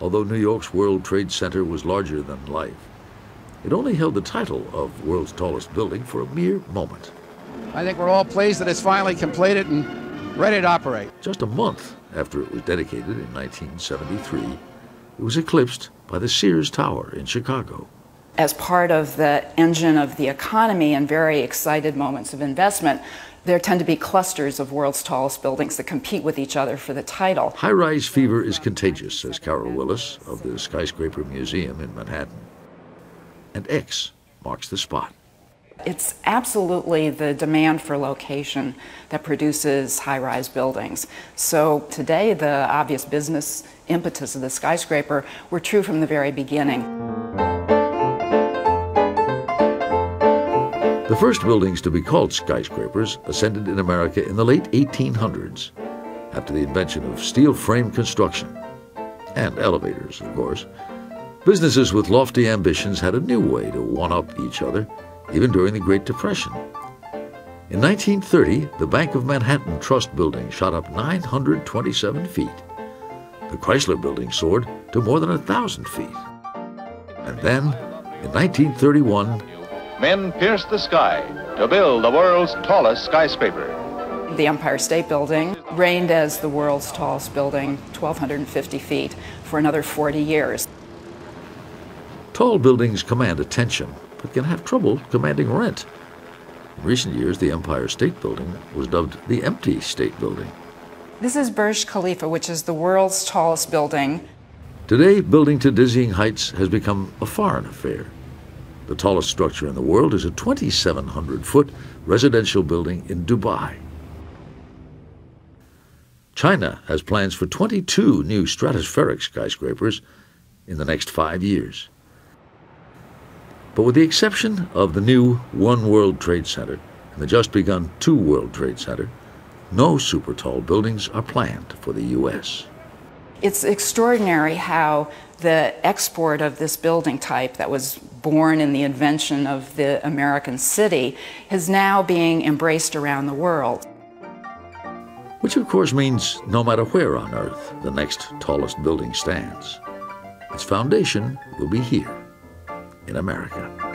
although New York's World Trade Center was larger than life. It only held the title of world's tallest building for a mere moment. I think we're all pleased that it's finally completed and ready to operate. Just a month after it was dedicated in 1973, it was eclipsed by the Sears Tower in Chicago. As part of the engine of the economy and very excited moments of investment, there tend to be clusters of world's tallest buildings that compete with each other for the title. High rise fever is contagious, says Carol Willis of the Skyscraper Museum in Manhattan. And X marks the spot. It's absolutely the demand for location that produces high rise buildings. So today, the obvious business impetus of the skyscraper were true from the very beginning. The first buildings to be called skyscrapers ascended in America in the late 1800s, after the invention of steel frame construction and elevators, of course. Businesses with lofty ambitions had a new way to one up each other even during the Great Depression. In 1930, the Bank of Manhattan Trust Building shot up 927 feet. The Chrysler Building soared to more than 1,000 feet. And then, in 1931, men pierced the sky to build the world's tallest skyscraper. The Empire State Building reigned as the world's tallest building, 1,250 feet, for another 40 years. Tall buildings command attention, but can have trouble commanding rent. In recent years, the Empire State Building was dubbed the Empty State Building. This is Burj Khalifa, which is the world's tallest building. Today, building to dizzying heights has become a foreign affair. The tallest structure in the world is a 2,700 foot residential building in Dubai. China has plans for 22 new stratospheric skyscrapers in the next five years. But with the exception of the new One World Trade Center and the just begun Two World Trade Center, no super tall buildings are planned for the U.S. It's extraordinary how the export of this building type that was born in the invention of the American city is now being embraced around the world. Which, of course, means no matter where on Earth the next tallest building stands, its foundation will be here in America.